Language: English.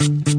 you